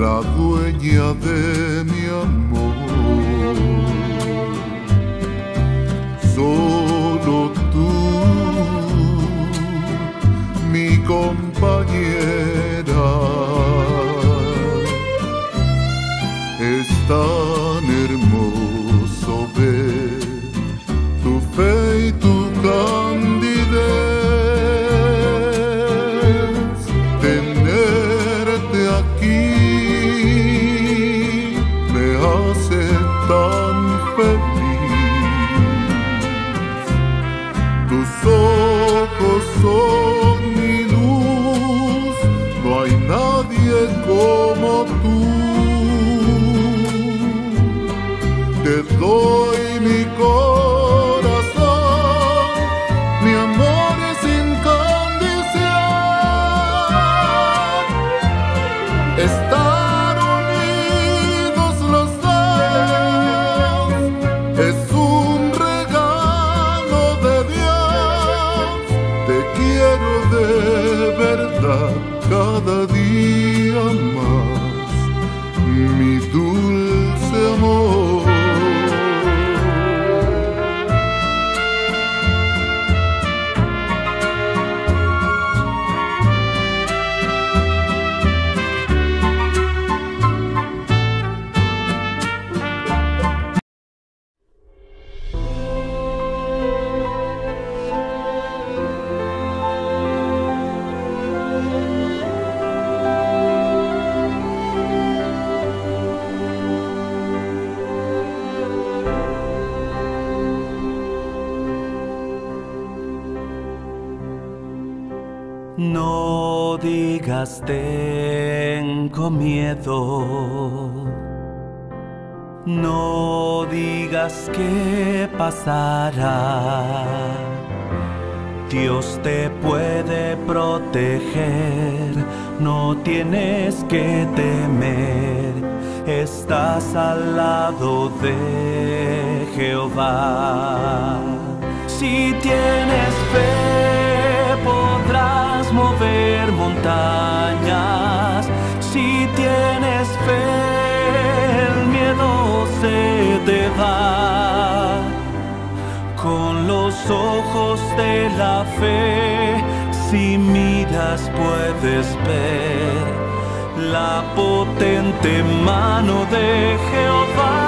la dueña de mi amor. Solo tú, mi compañera, es tan hermoso ver. cada, cada tengo miedo. No digas que pasará. Dios te puede proteger, no tienes que temer. Estás al lado de Jehová. Si los ojos de la fe, si miras puedes ver la potente mano de Jehová.